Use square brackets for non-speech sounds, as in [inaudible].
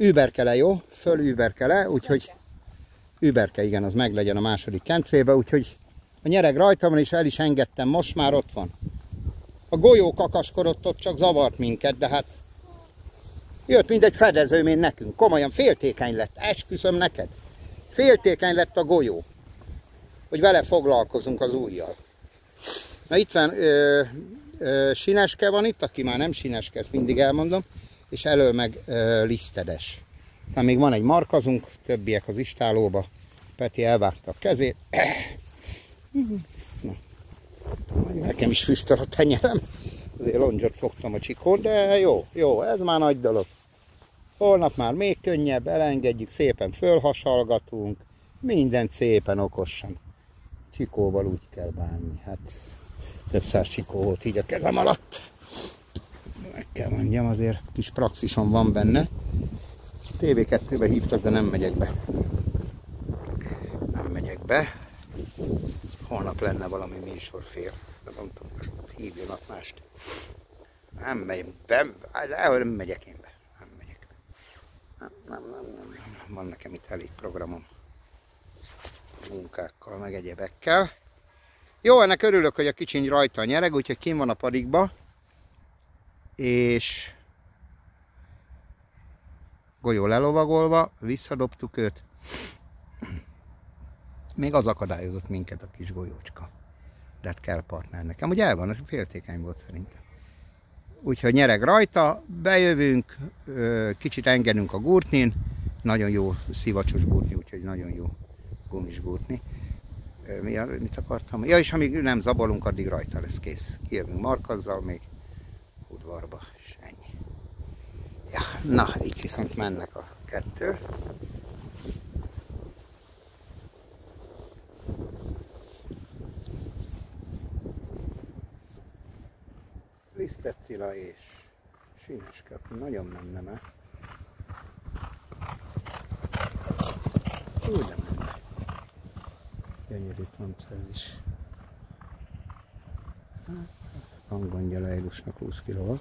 Überkele, jó? Föl überkele, úgyhogy überke, igen, az meg legyen a második kencébe, úgyhogy a nyereg rajta van, és el is engedtem, most már ott van. A golyó kakaskodott ott, csak zavart minket, de hát jött mint egy fedező, mint nekünk. Komolyan féltékeny lett, esküszöm neked. Féltékeny lett a golyó, hogy vele foglalkozunk az újjal. Na itt van, ö, ö, sineske van itt, aki már nem sineske, ezt mindig elmondom, és elől meg ö, lisztedes. Aztán még van egy markazunk, többiek az istálóba. Peti elvágta a kezét. [clears throat] Na. Nekem is füstöl a tenyerem. Azért longyot fogtam a csikót, de jó, jó, ez már nagy dolog. Holnap már még könnyebb, elengedjük, szépen fölhasalgatunk, mindent szépen okosan. Csikóval úgy kell bánni, hát több száz csikó volt így a kezem alatt. Kell mondjam, azért kis praxisom van benne. TV2-be hívtak, de nem megyek be. Nem megyek be. Holnap lenne valami műsorfél. De nem tudom, hívjanak mást. Nem megyek be, de nem megyek én be. Nem megyek be. Nem, nem, nem, nem, nem. Van nekem itt elég programom. Munkákkal, meg egyebekkel. Jó, ennek örülök, hogy a kicsiny rajta a nyereg, úgyhogy kim van a padikba. És golyó lelovagolva, visszadobtuk őt. Még az akadályozott minket a kis golyócska. De hát kell partner nekem. Ugye el van, féltékeny volt szerintem. Úgyhogy nyereg rajta, bejövünk, kicsit engedünk a gurtnin, nagyon jó szivacsos gurtni, úgyhogy nagyon jó gumis gurtni. Mi, mit akartam? Ja, és amíg nem zabolunk, addig rajta lesz kész. Kijövünk markazzal még udvarba. Ja, na, itt viszont mennek a kettő. Lisztet Cilla és Sineske, aki nagyon menne már. Úgy nem menne. Gyönyörű konca ez is. Van gondja Leilusnak 20 kilóval.